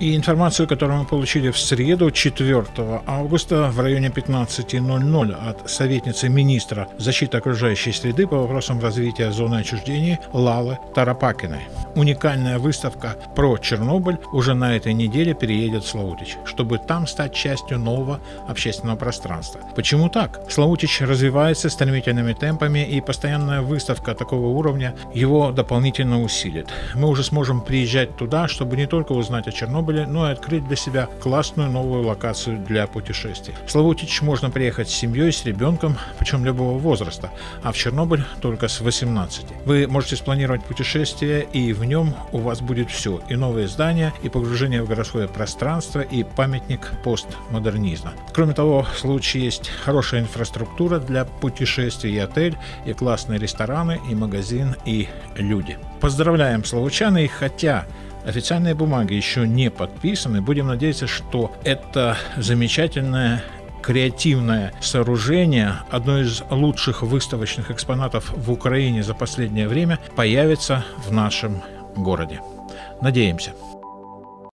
И информацию, которую мы получили в среду, 4 августа в районе 15.00 от советницы министра защиты окружающей среды по вопросам развития зоны отчуждения Лалы Тарапакиной. Уникальная выставка про Чернобыль уже на этой неделе переедет в Славутич, чтобы там стать частью нового общественного пространства. Почему так? Славутич развивается стремительными темпами, и постоянная выставка такого уровня его дополнительно усилит. Мы уже сможем приезжать туда, чтобы не только узнать о Чернобыле, но и открыть для себя классную новую локацию для путешествий. В Славутич можно приехать с семьей, с ребенком, причем любого возраста, а в Чернобыль только с 18. Вы можете спланировать путешествие, и в нем у вас будет все. И новые здания, и погружение в городское пространство, и памятник постмодернизма. Кроме того, в случае есть хорошая инфраструктура для путешествий, и отель, и классные рестораны, и магазин, и люди. Поздравляем славучан, и хотя Официальные бумаги еще не подписаны. Будем надеяться, что это замечательное креативное сооружение, одно из лучших выставочных экспонатов в Украине за последнее время, появится в нашем городе. Надеемся.